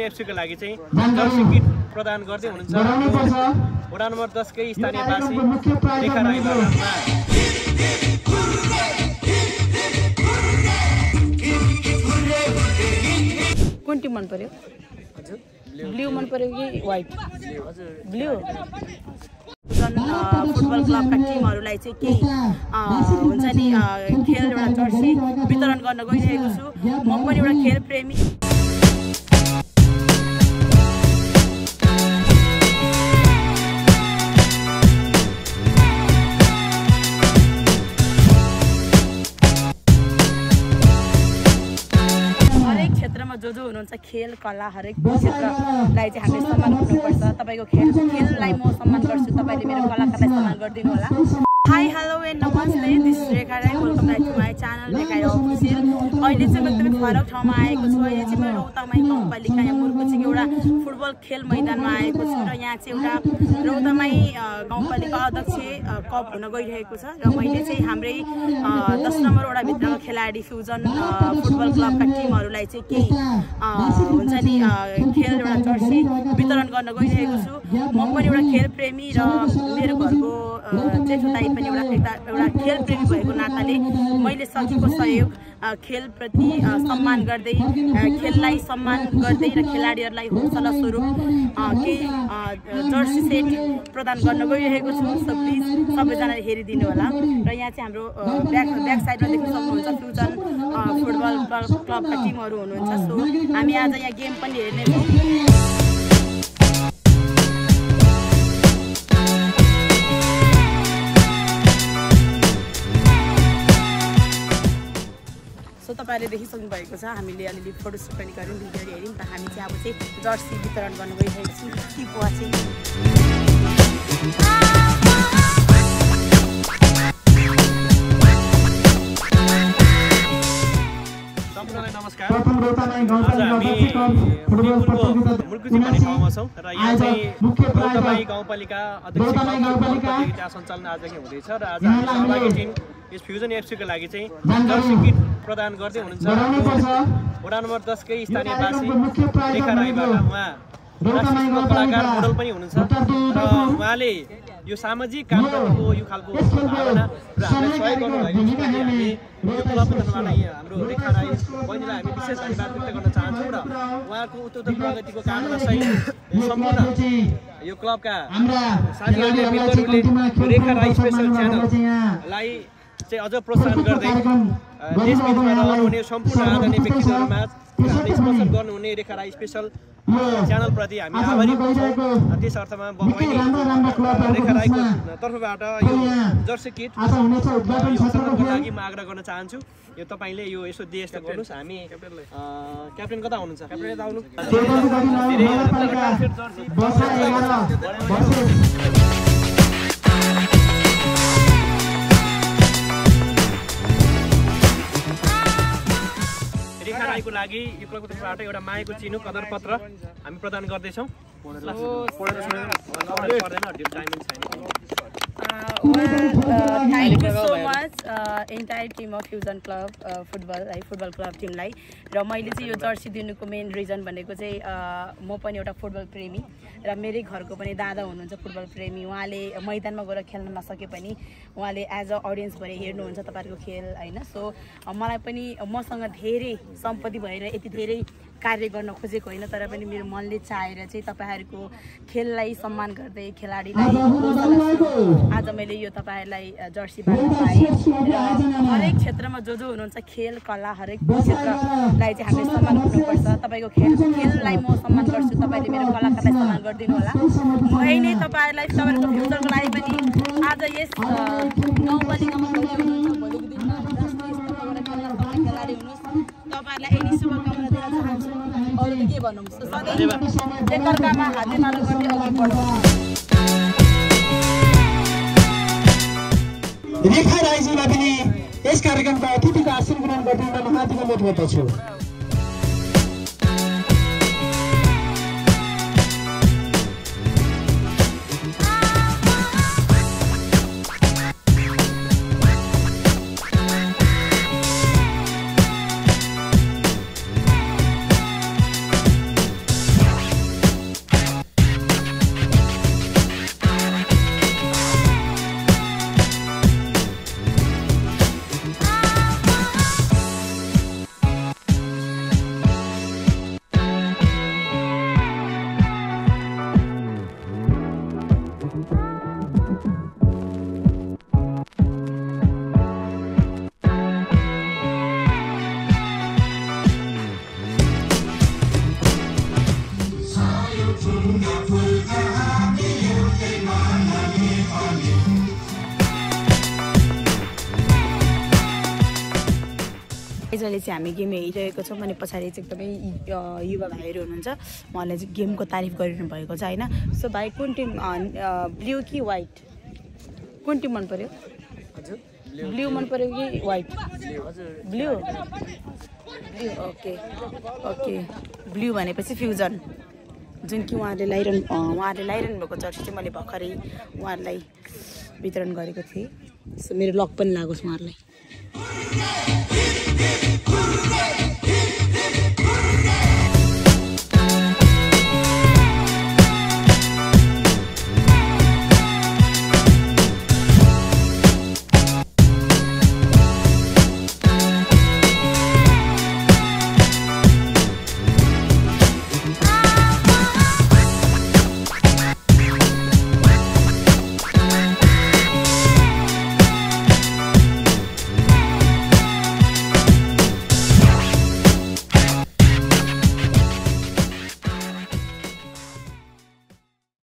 Fusion एफसीको लागि चाहिँ Jersey किट प्रदान गर्दै हुनुहुन्छ। वडा नम्बर दसकै रेखा राईबाट कुन टिम मन पर्यो? ब्लू मन पर्यो कि वाइट ब्लू। फुटबल क्लबका टिमहरूलाई चाहिँ केही हुन्छ नि खेल एउटा जर्सी वितरण गर्न गइरहेको छु। म पनि एउटा खेल प्रेमी हुनुहुन्छ खेल कला हरेक क्षेत्रलाई चाहिँ हामीले सम्मान गर्नुपर्छ। तपाईँको खेल खेललाई म सम्मान गर्छु। तपाईँले मेरो कलाकारलाई सम्मान गरिदिनु होला। हाई हेलो एन्ड नमस्ते। दिस अहिले चाहिँ म एकदमै फरक ठाउँमा आएको छु। अहिले चाहिँ म रौतामाई गाउँपालिका यहाँ मुर्कुचिको एउटा फुटबल खेल मैदानमा आएको छु र यहाँ चाहिँ एउटा रौतामाई गाउँपालिका अध्यक्ष कप हुन गइरहेको छ र मैले चाहिँ हाम्रै दस नम्बर वडा भित्रको खेलाडी फ्युजन फुटबल क्लबका टिमहरूलाई चाहिँ केही हुन्छ नि खेल एउटा जर्सी वितरण गर्न गइरहेको छु। म पनि एउटा खेल प्रेमी र मेरो घरको अ, जेठो दाई पनि एउटा एउटा एउटा खेल प्रेमी भएको नाताले मैले सकेको सहयोग खेलप्रति सम्मान गर्दै खेललाई सम्मान गर्दै र खेलाडीहरूलाई हौसला स्वरूप केही जर्सी सेट प्रदान गर्न गइरहेको छु। सो प्लिज सबैजनाले हेरिदिनु होला। र यहाँ चाहिँ हाम्रो ब्याक ब्याक साइडमा देख्न सक्नुहुन्छ फ्युजन फुटबल क्लब क्लबका टिमहरू हुनुहुन्छ। सो हामी आज यहाँ गेम पनि हेर्नेछौँ सो तपाईँहरूले देखिसक्नु भएको छ हामीले अलिअलि फोटोसुट पनि गऱ्यौँ भिडियोहरू हेऱ्यौँ त हामी चाहिँ अब चाहिँ जर्सी वितरण गर्न गइरहेको छौँ। चाहिँ? गाउँपालिका प्रतियोगिता सञ्चालन आजदेखि हुँदैछ र आज। यस फ्युजन एफसीको लागि चाहिँ किट प्रदान गर्दै हुनुहुन्छ वडा नम्बर दसकै स्थानीयवासी रेखा राईबाट उहाँ कलाकार मोडल पनि हुनुहुन्छ। र उहाँले यो सामाजिक कामप्रतिको यो खालको भावना। र हामीलाई सहयोग गर्नुभएको छ भने हामी यो हाम्रो रेखा राई बहिनीलाई हामी विशेष धन्यवाद व्यक्त गर्न चाहन्छौँ र उहाँको प्रगतिको कामना सहित सम्पूर्ण यो क्लबका साथीहरूले चाहिँ रेखा राई स्पेसल च्यानललाई अझ प्रोत्साहन गर्दै रहनुहुने सम्पूर्ण आदरणीय यहाँलाई स्पोन्सर गर्नुहुने रेखा राई स्पेसल यो च्यानलप्रति हामी आभारी हुन छौँ। गइरहेको त्यस अर्थमा बहिनी रेखा राईको बिचमा। तर्फबाट यो जर्सी किट हुनेछ खेल। लागि म आग्रह गर्न चाहन्छु। यो तपाईँले यो यसो दिए यस्तो गर्नुहोस्। हामी क्याप्टेन कता हुनुहुन्छ? क्याप्टेन यता आउनु। लागि यो तर्फबाट एउटा मायाको चिनो कदर पत्र हामी प्रदान गर्दैछौँ। Thank you so much entire team of fusion club football है फुटबल क्लब टिमलाई र मैले चाहिँ यो जर्सी दिनुको मेन रिजन भनेको चाहिँ अ, म पनि एउटा फुटबल प्रेमी र मेरै घरको पनि दादा हुनुहुन्छ फुटबल प्रेमी। उहाँले मैदानमा गएर खेल्न नसके पनि उहाँले एज अ अडियन्स भएर हेर्नुहुन्छ तपाईँहरूको खेल होइन? सो मलाई पनि मसँग धेरै सम्पत्ति भएर यति धेरै कार्य गर्न खोजेको होइन तर पनि मेरो मनले चाहेर चाहिँ तपाईँहरूको खेललाई सम्मान गर्दै खेलाडीलाई आज मैले यो तपाईँहरूलाई जर्सी पाएँ। हरेक क्षेत्रमा जो जो हुनुहुन्छ खेल कला हरेक क्षेत्रलाई चाहिँ हामीले सम्मान गर्नुपर्छ। तपाईँको खेल खेललाई म सम्मान गर्छु। तपाईँले मेरो कलाकारलाई सम्मान गरिदिनु होला। मै नै तपाईँहरूलाई तपाईँहरूको फ्युचरको लागि पनि आज यस गाउँपालिकामा हुनुहुन्छ भोलिको दिनमा खेलाडी हुनुहोस्। तपाईँहरूलाई अरू त के भनौँ So, सधैँ एकअर्कामा हातेमालो गर्दै अघि बढौँ रेखा राईजीलाई पनि यस कार्यक्रमका अतिथिको ग्रहण गरिदिन हार्दिक अनुरोध गर्दछु यसले चाहिँ हामी गेम हेरिरहेको छौँ अनि पछाडि चाहिँ एकदमै युवा भाइहरू हुनुहुन्छ। उहाँले चाहिँ गेमको तारिफ गरिरहनु भएको छ होइन? सो भाइ कुन टिम ब्लु कि वाइट कुन टिम मन पऱ्यो हजुर। ब्लु मन पऱ्यो कि white blue? Blue okay. Okay. Blue भनेपछि फ्युजन। जुन कि उहाँले लगाइरहनु उहाँले लगाइरहनु भएको जर्सी चाहिँ मैले भर्खरै उहाँहरूलाई वितरण गरेको थिएँ। मेरो लक पनि लागोस् उहाँहरूलाई।